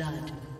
Blood.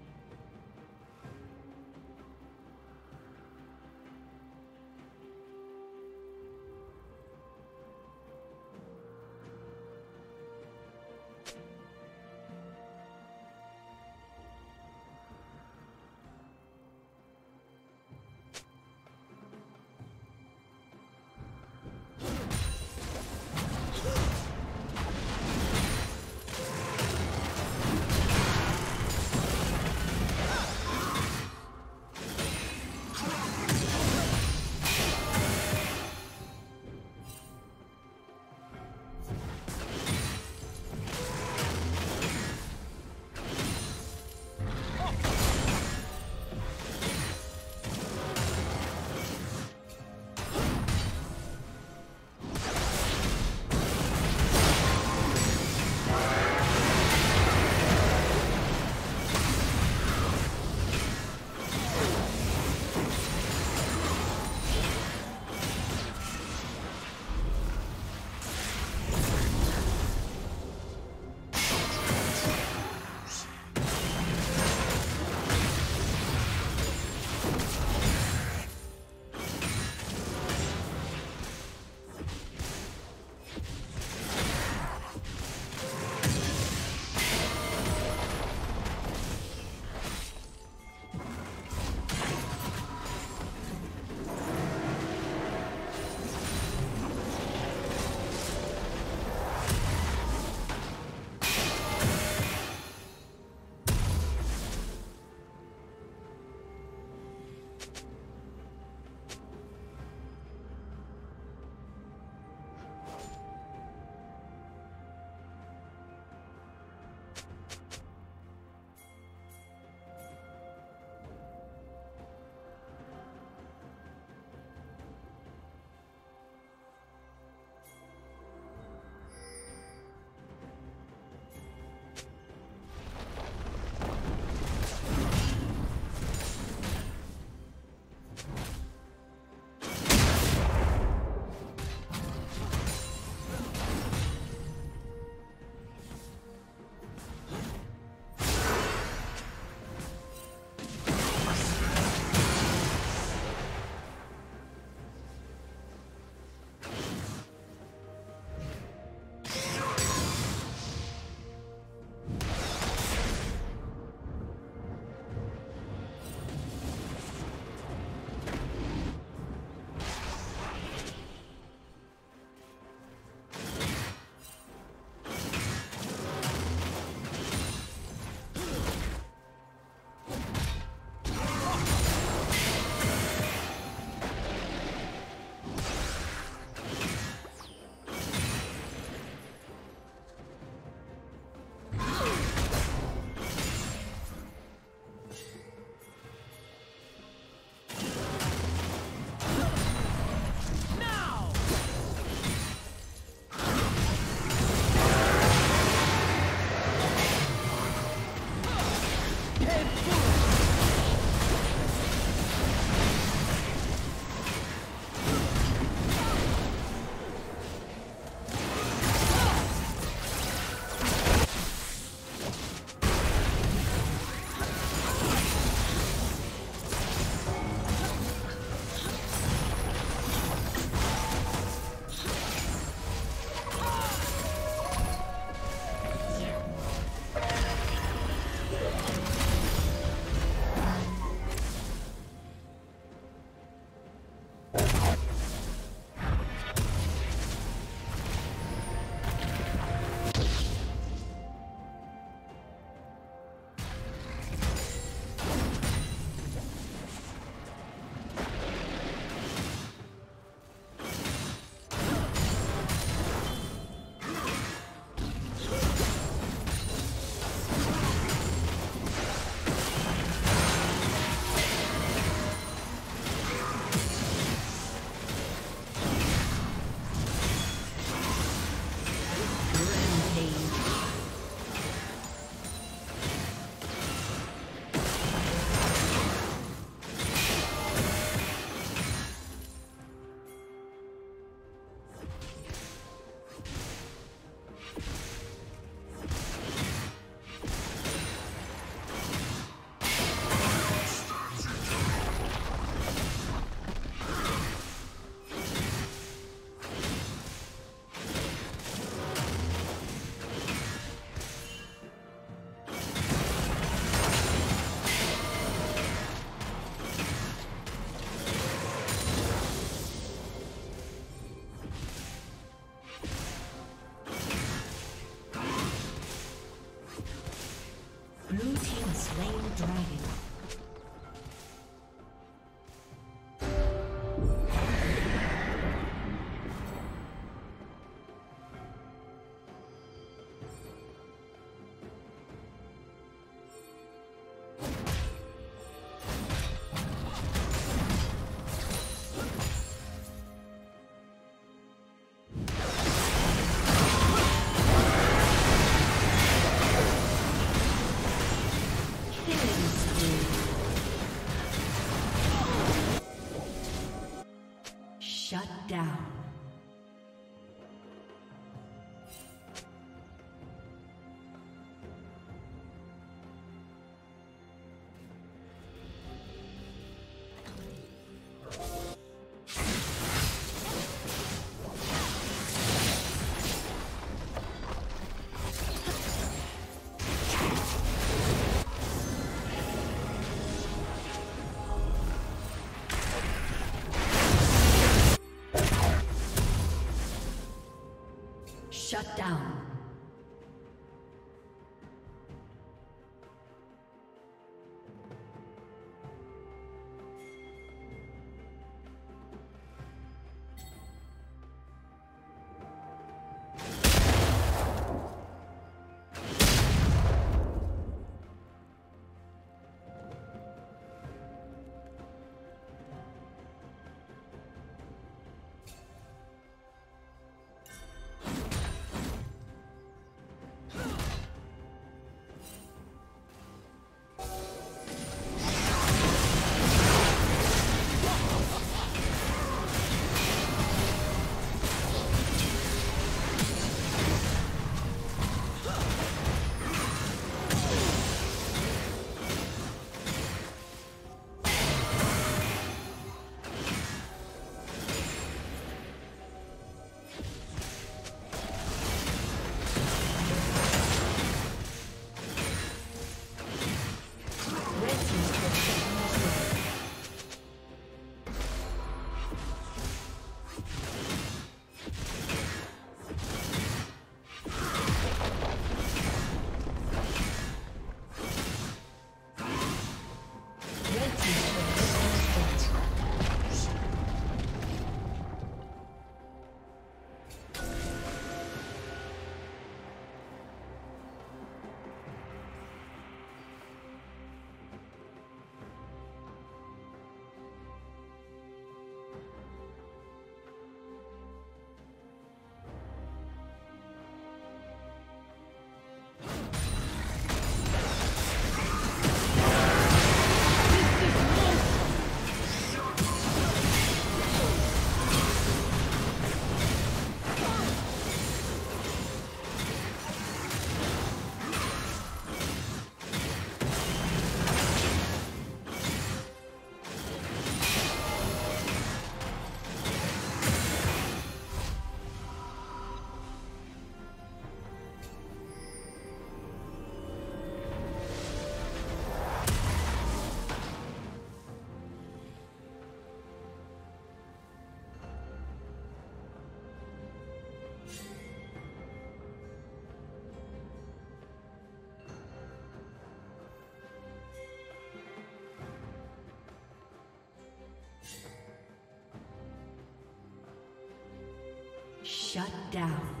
Shut down.